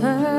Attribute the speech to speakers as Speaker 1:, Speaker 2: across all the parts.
Speaker 1: forever.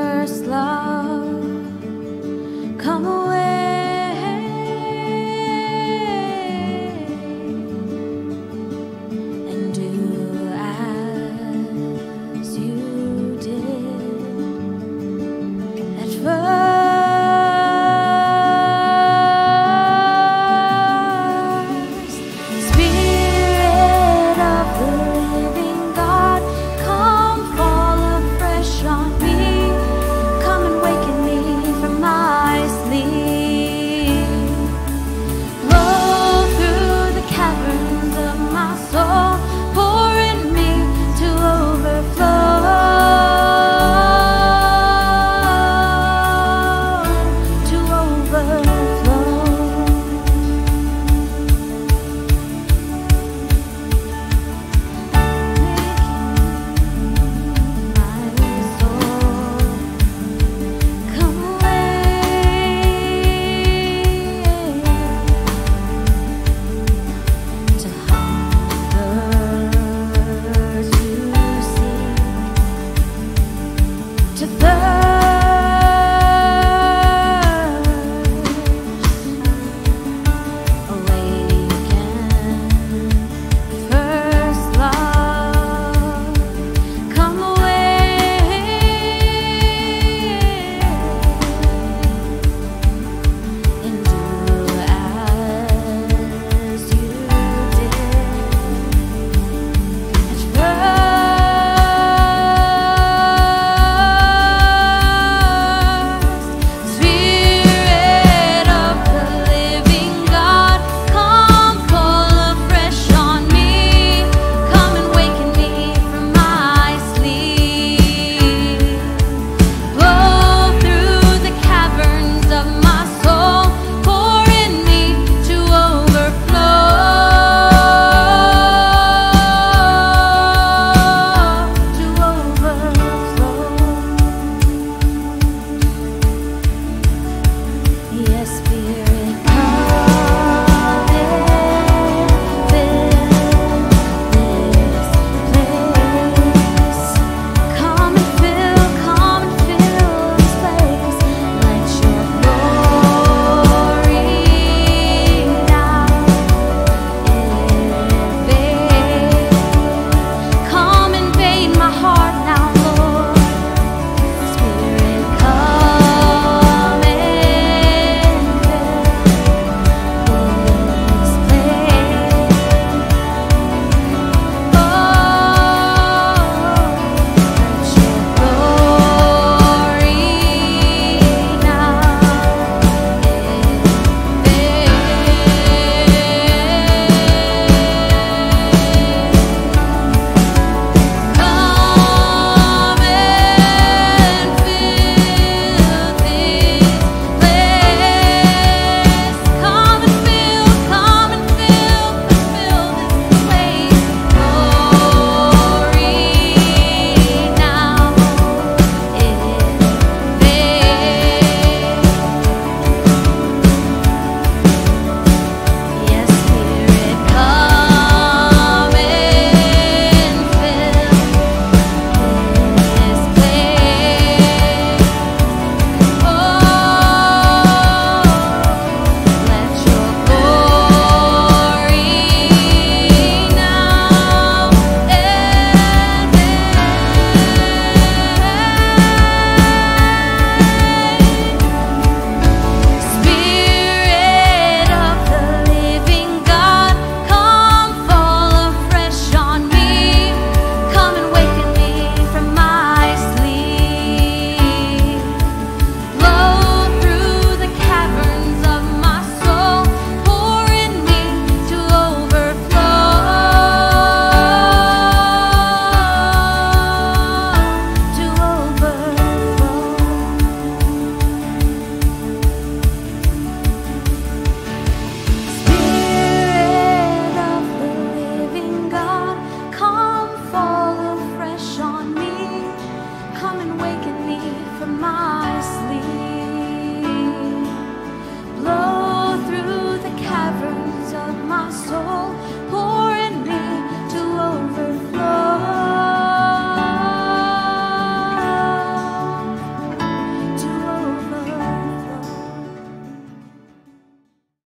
Speaker 1: come and waken me from my